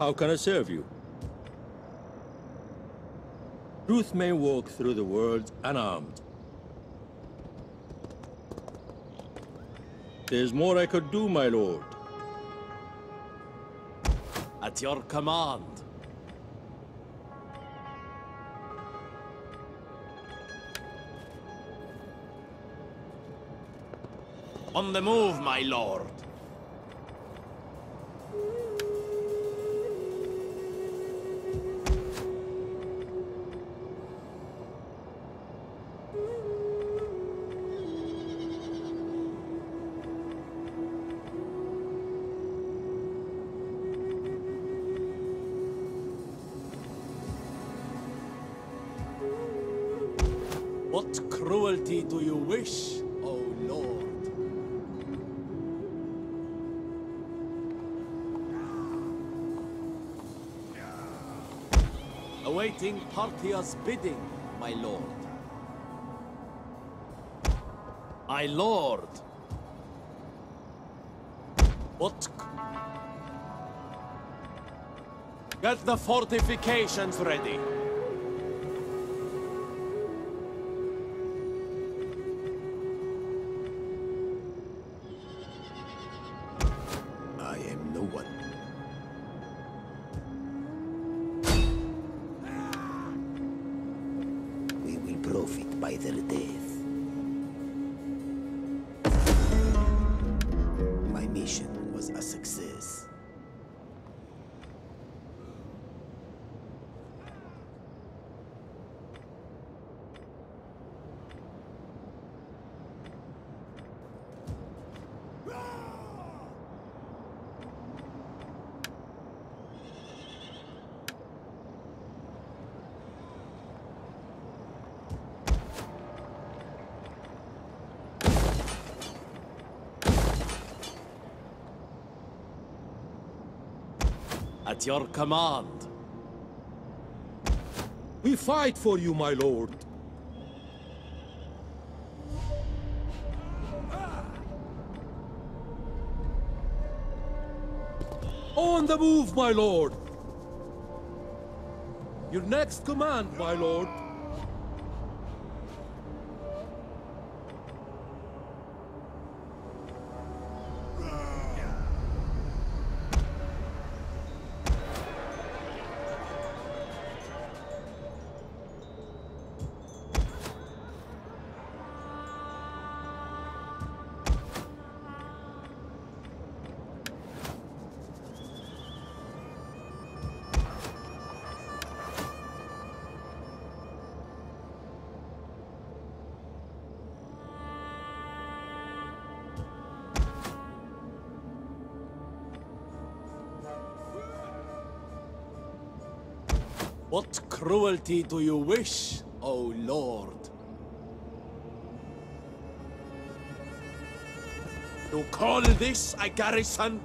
How can I serve you? Truth may walk through the world unarmed. There's more I could do, my lord. At your command. On the move, my lord. What cruelty do you wish, O lord? Awaiting Parthia's bidding, my lord. My lord! What... Get the fortifications ready. At your command. We fight for you, my lord. On the move, my lord. Your next command, my lord. What cruelty do you wish, O lord? You call this a garrison?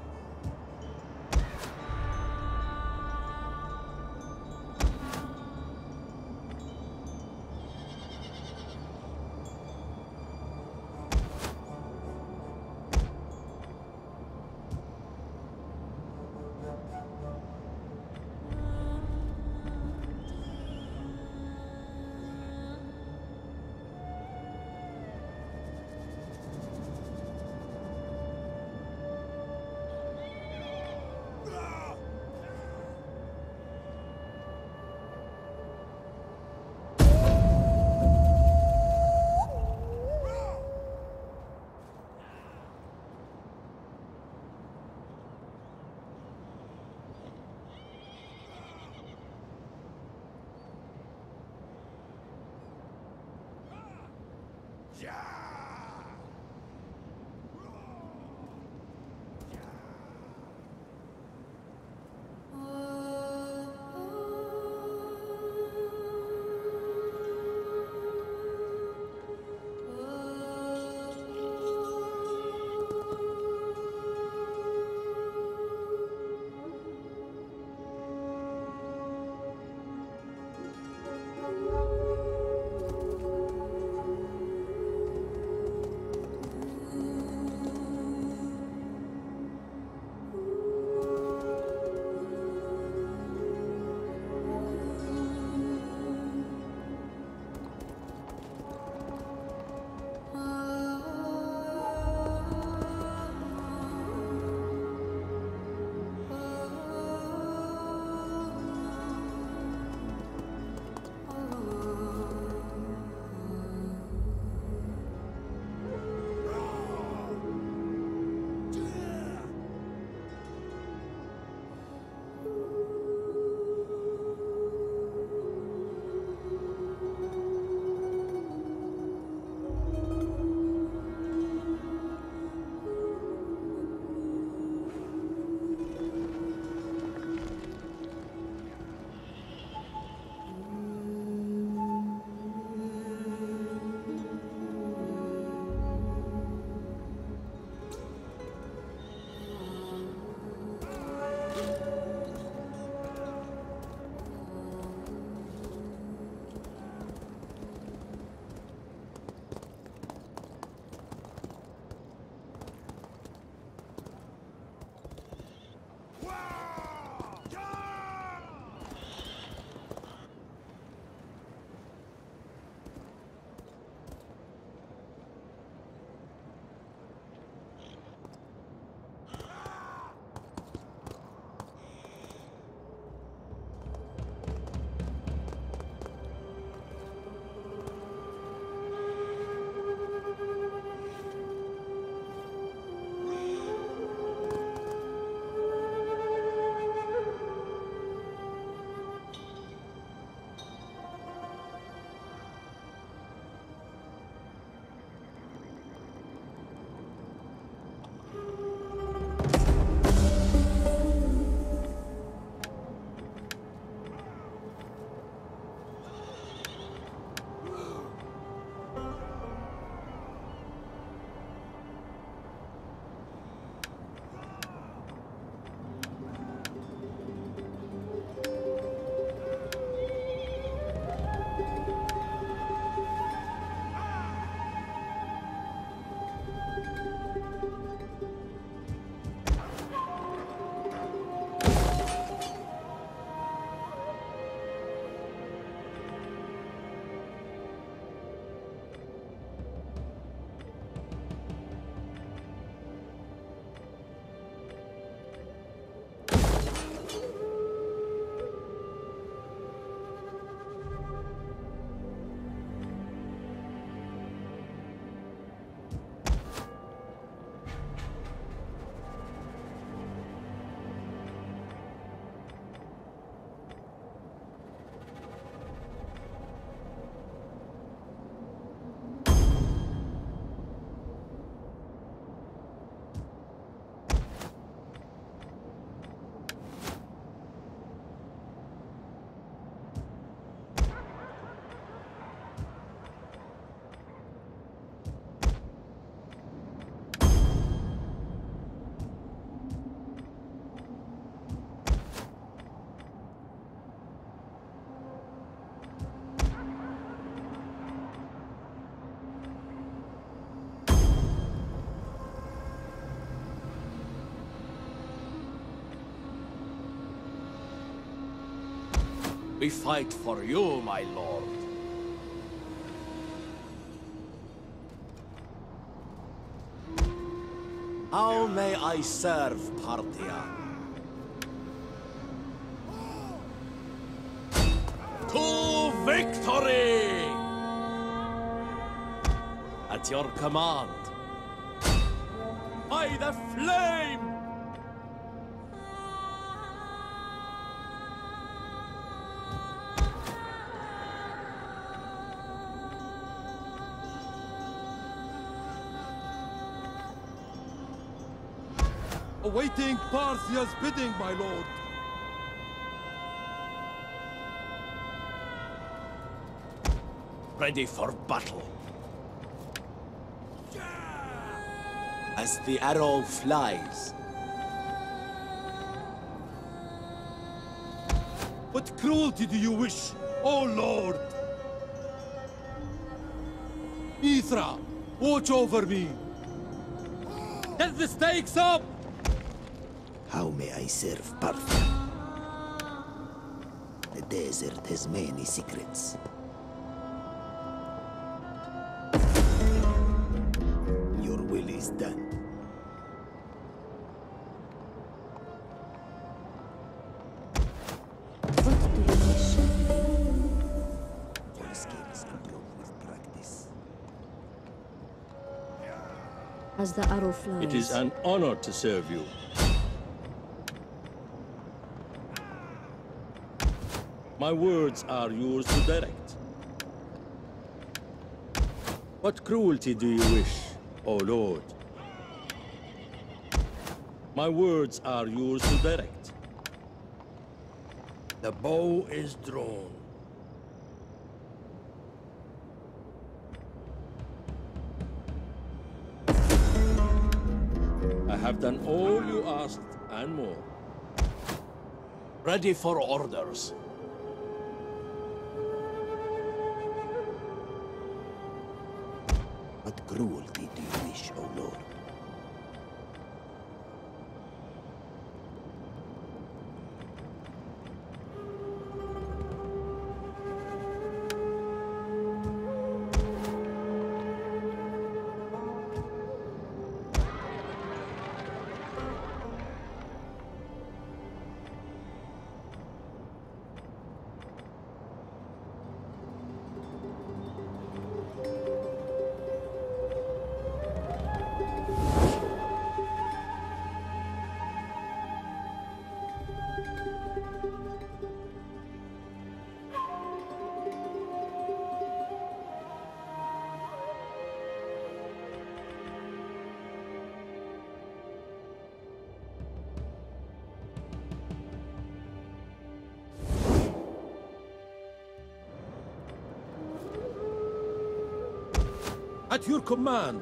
We fight for you, my lord. How may I serve Parthia? To victory! At your command. By the flame! Awaiting Parthia's bidding, my lord. ready for battle. As the arrow flies, What cruelty do you wish, O lord? Mithra, watch over me. Get the stakes up! How may I serve Parthia? The desert has many secrets. Your will is done. What do you wish? Your skills improve with practice. As the arrow flies. It is an honor to serve you. My words are yours to direct. What cruelty do you wish, O Lord? My words are yours to direct. The bow is drawn. I have done all you asked and more. ready for orders. Cruelty do you wish, O Lord? At your command.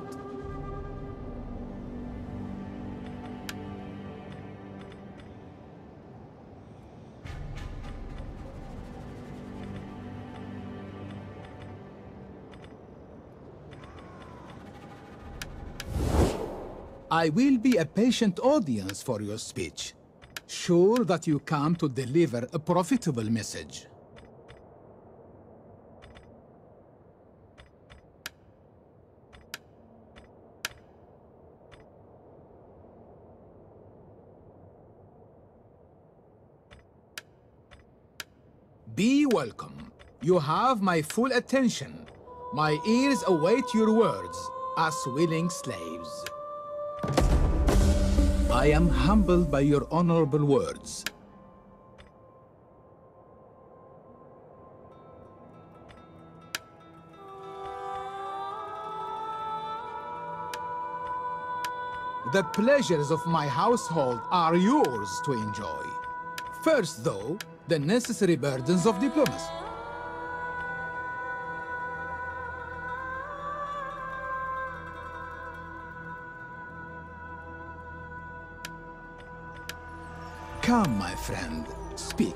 I will be a patient audience for your speech. Sure that you come to deliver a profitable message. Be welcome. You have my full attention. My ears await your words, as willing slaves. I am humbled by your honorable words. The pleasures of my household are yours to enjoy. First, though, the necessary burdens of diplomacy. Come, my friend, speak.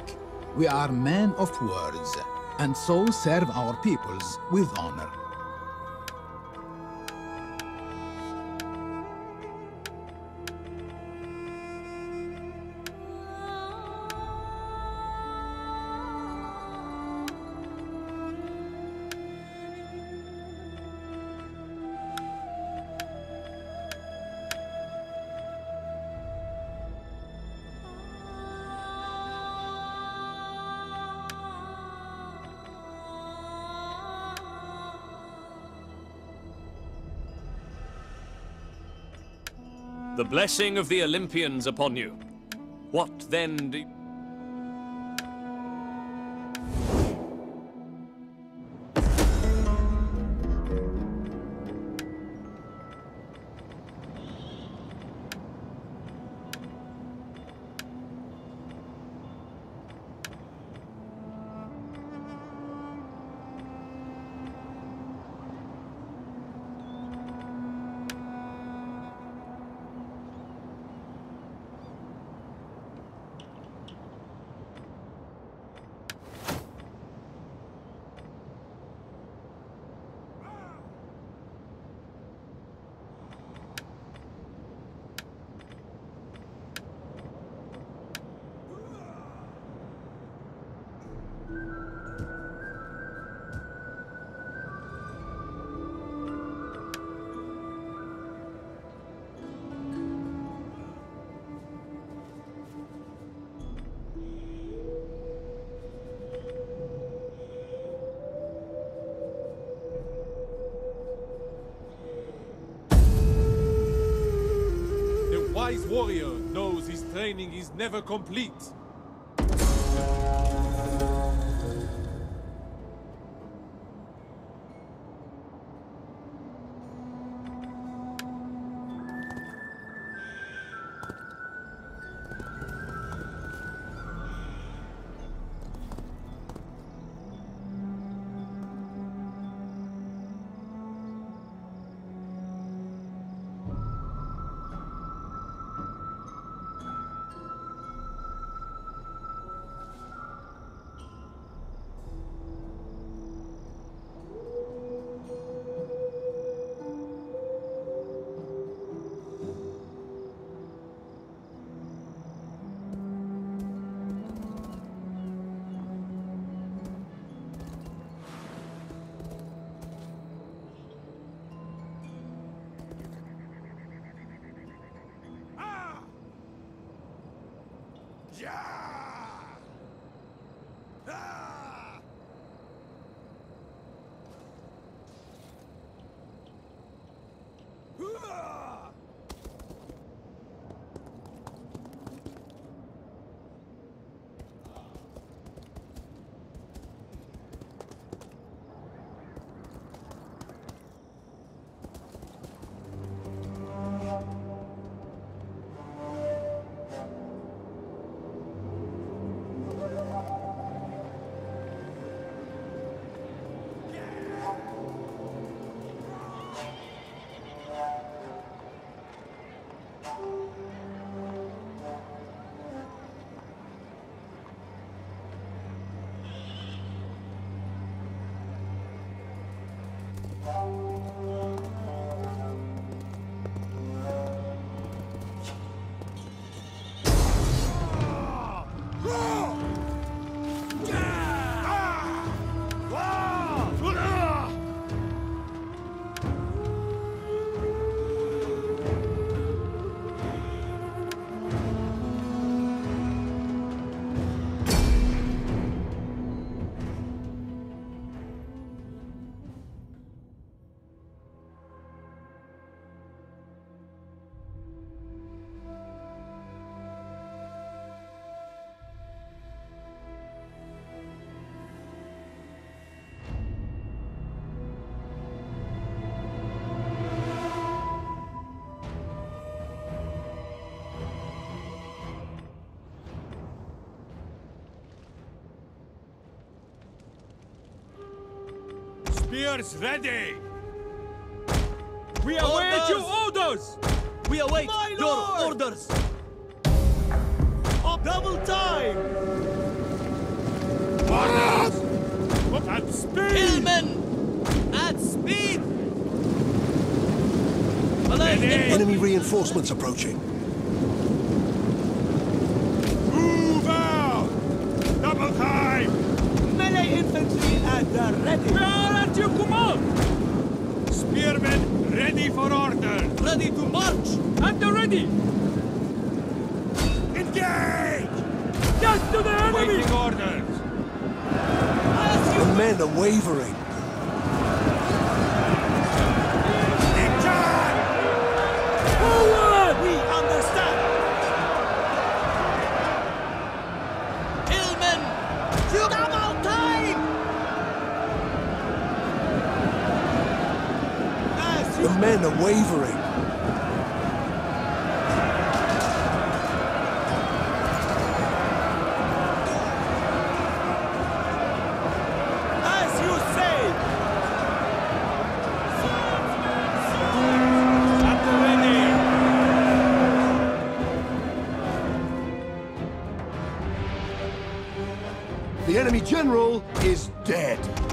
We are men of words, and so serve our peoples with honor. The blessing of the Olympians upon you. What then do... warrior knows his training is never complete. Yeah! Spears ready! We await your orders! We await My your lord! orders! Double time! Orders! At speed! Hillmen! At speed! Allied Ready! infantry! Enemy reinforcements approaching. Move out! Double time! Melee infantry at the ready! We are at your command! Spearmen ready for order! Ready to march! At the ready! Engage! Just to the enemy! Waiting orders! The men are wavering. wavering. The enemy general is dead.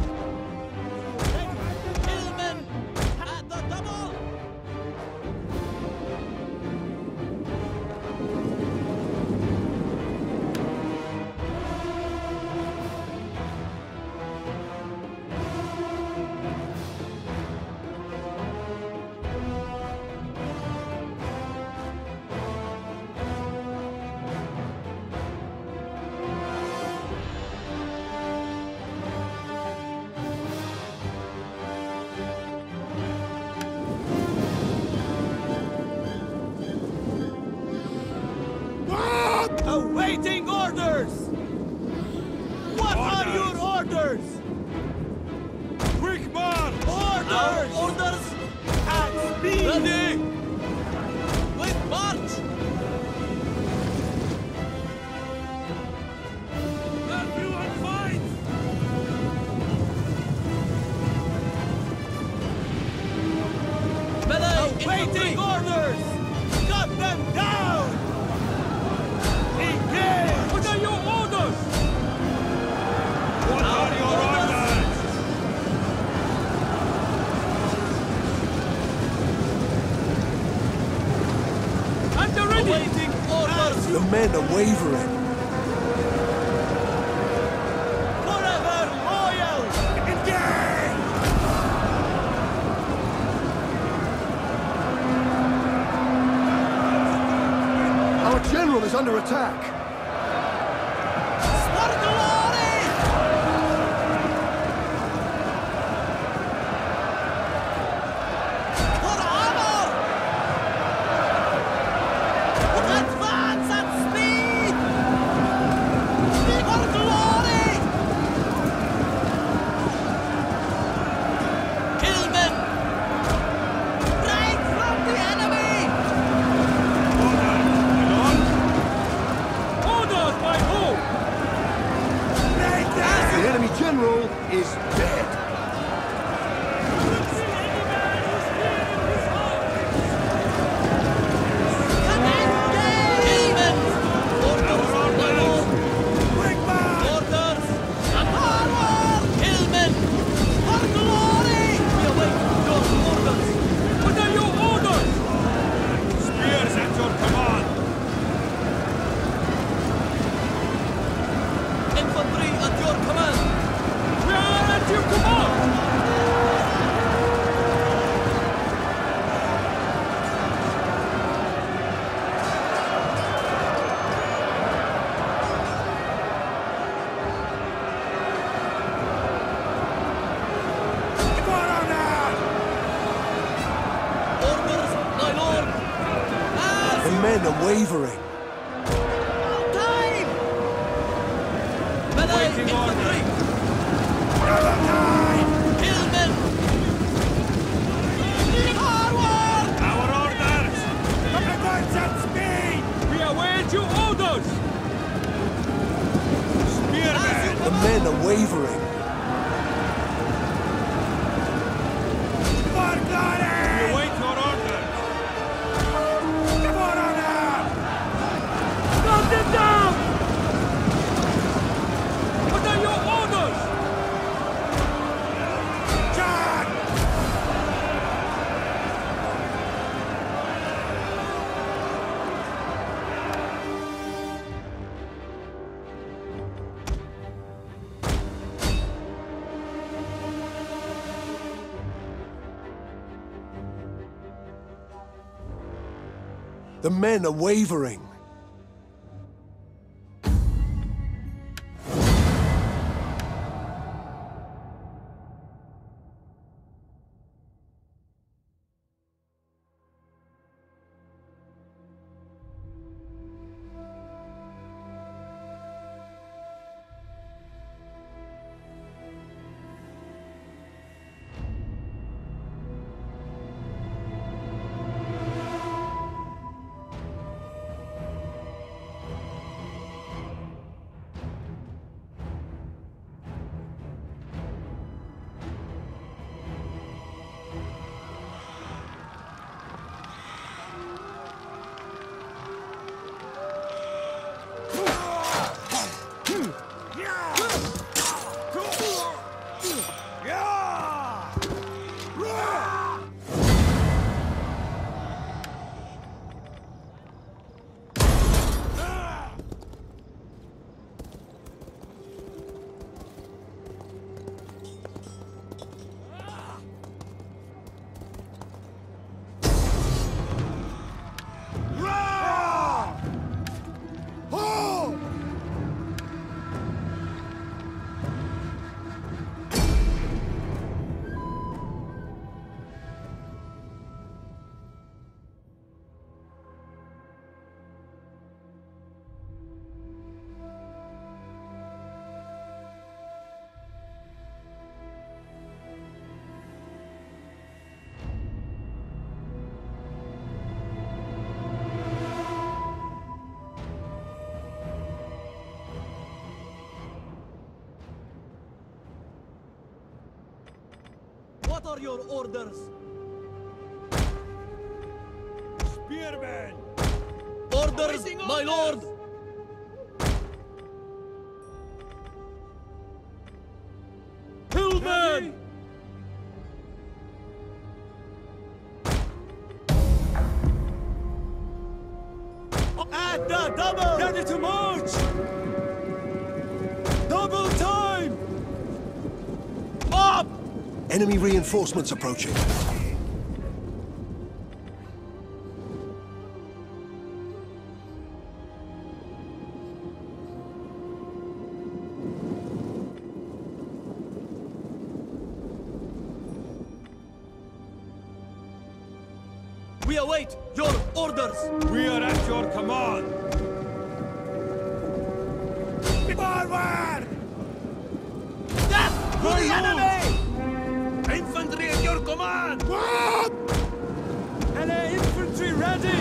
to wavering. men are wavering. What are your orders? Spearman! Orders, my lord! Hillman! At the double! Ready to march! Enemy reinforcements approaching. Your command! LA infantry ready!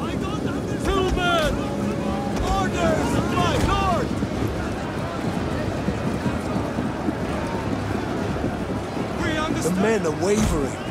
I don't understand! Hillman! Orders, my lord! The men are wavering.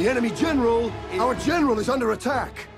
The enemy general... Our general is under attack.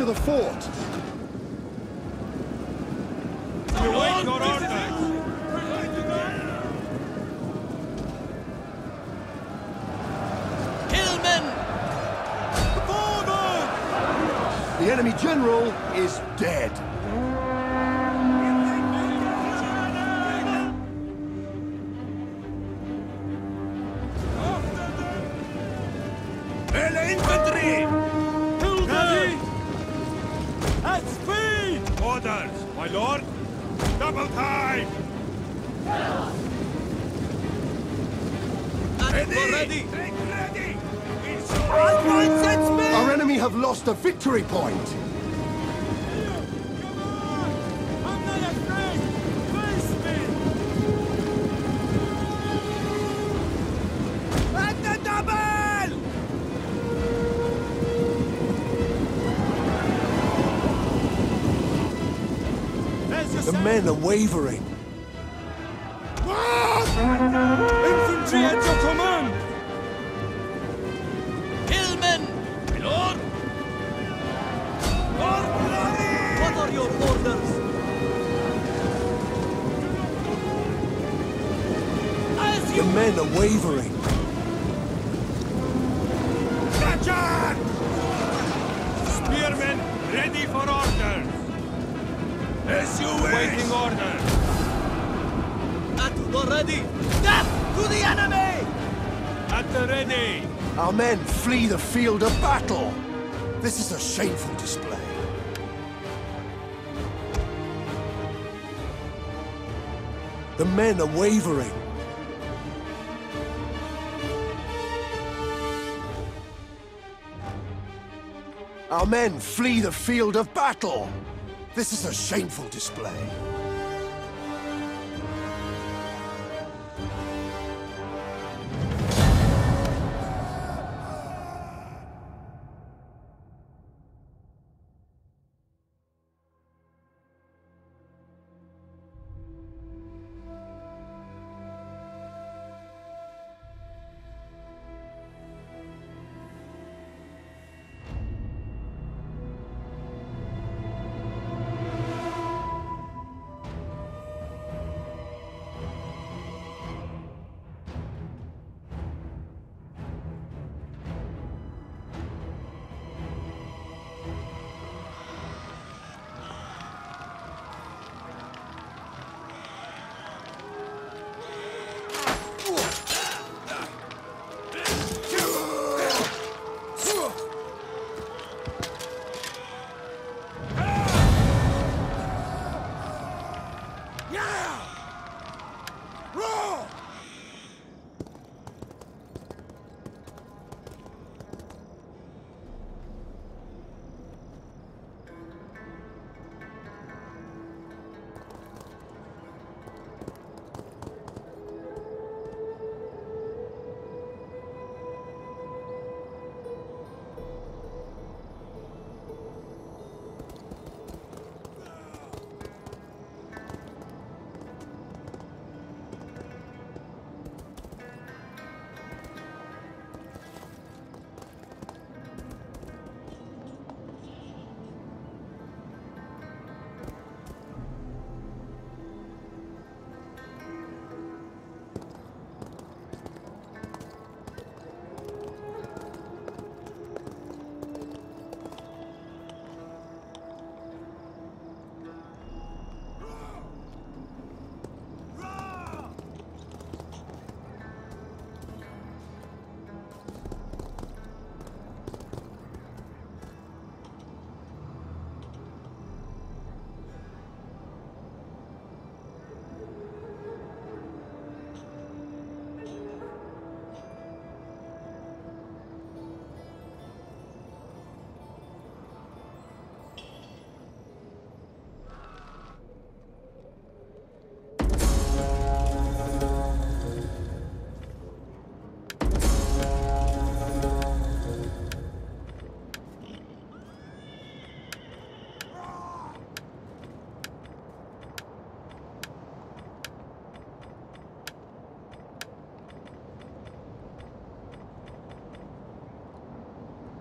To the fort. Your orders! Hillman! Forward! The enemy general is dead. A victory point. The The men are wavering. you wish! Waiting order! At the ready! Death to the enemy! At the ready! Our men flee the field of battle! This is a shameful display. The men are wavering. Our men flee the field of battle! This is a shameful display.